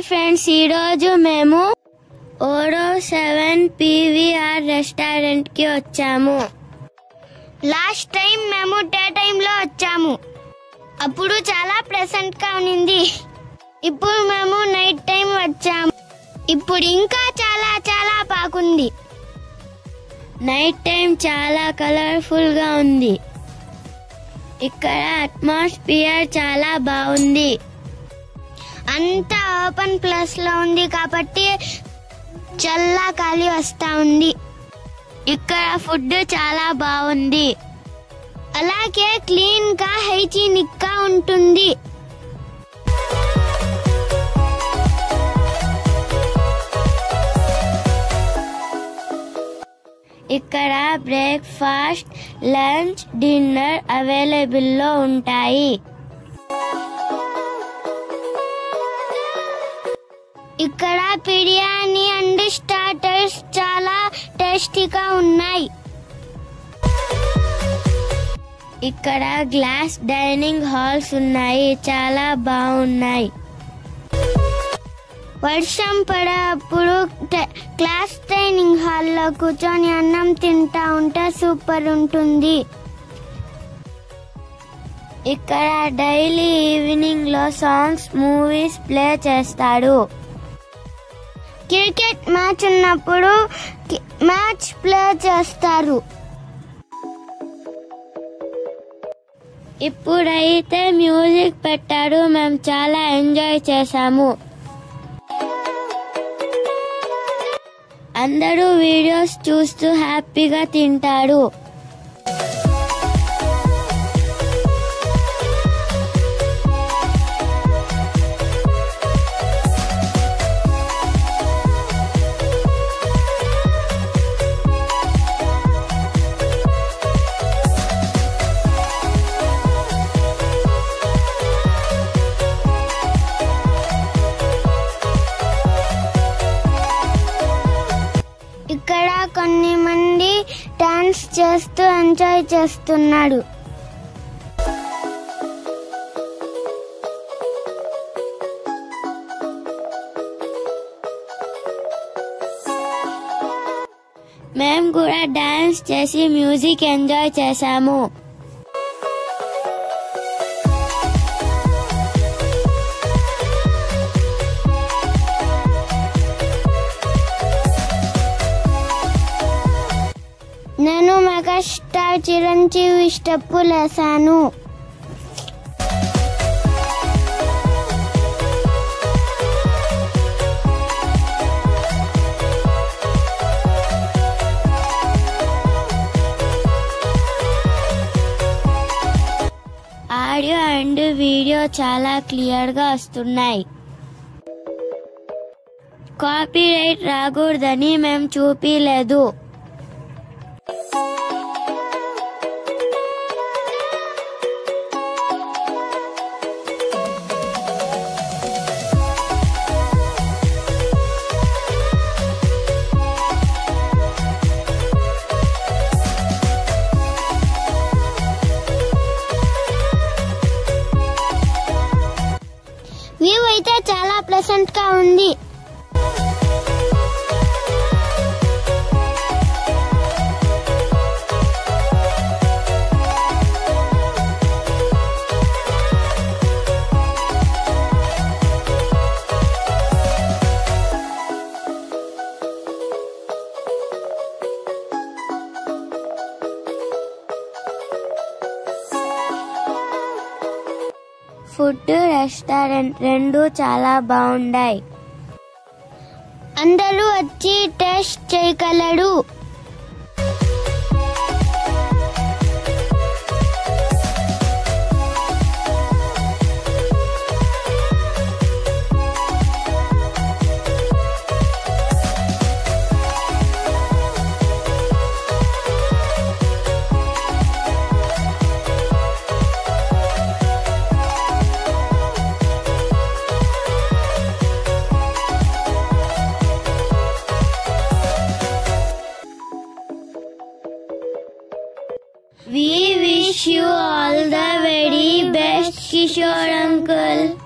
Hi friends ఈరోజు మేము ఓరో seven PVR రెస్టారెంట్కి వచ్చాము. లాస్ట్ టైం మేము డే టైంలో వచ్చాము. అప్పుడు చాలా ప్రెసెంట్గా ఉన్నింది. ఇప్పుడు మేము నైట్ టైం వచ్చాము. ఇప్పుడు ఇంకా చాలా చాలా బాగుంది. నైట్ టైం చాలా కలర్ఫుల్గా ఉంది. ఇక్కడ అట్మాస్ఫియర్ చాలా బాగుంది. అంతా ఓపెన్ ప్లేస్లో ఉంది కాబట్టి చల్ల కాలి వస్తా ఉంది. ఇక్కడ ఫుడ్ చాలా బాగుంది. అలాగే క్లీన్గా హైజీనిక్గా ఉంటుంది. ఇక్కడ బ్రేక్ఫాస్ట్ లంచ్ డిన్నర్ అవైలబుల్లో ఉంటాయి. ఇక్కడ బిర్యానీ అండ్ స్టార్టర్స్ చాలా టేస్టీగా ఉన్నాయి. ఇక్కడ గ్లాస్ డైనింగ్ హాల్స్ ఉన్నాయి చాలా బాగున్నాయి. వర్షం పడేప్పుడు క్లాస్ డైనింగ్ హాల్లో కూర్చొని అన్నం తింటా ఉంటే సూపర్ ఉంటుంది. ఇక్కడ డైలీ ఈవినింగ్లో సాంగ్స్ మూవీస్ ప్లే చేస్తాడు. క్రికెట్ మ్యాచ్ ఉన్నప్పుడు మ్యాచ్ ప్లే చేస్తారు. ఇప్పుడైతే మ్యూజిక్ పెట్టాడు. మేము చాలా ఎంజాయ్ చేశాము. అందరూ వీడియోస్ చూస్తూ హ్యాపీగా తింటారు. చేస్తూ ఎంజాయ్ చేస్తున్నాడు. మేము కూడా డాన్స్ చేసి మ్యూజిక్ ఎంజాయ్ చేశాము. చిరంజీవి స్టెప్పులు వేసాను ఆడియో అండ్ వీడియో చాలా క్లియర్గా వస్తున్నాయి. కాపీరైట్ రాకూడదని మేము చూపిలేదు. వ్యూ అయితే చాలా ప్లెసెంట్గా ఉంది. ఫుడ్ రెస్టారెంట్ రెండు చాలా బాగున్నాయి అందరూ వచ్చి టేస్ట్ చేయగలరు. We wish you all the very best, Kishore uncle.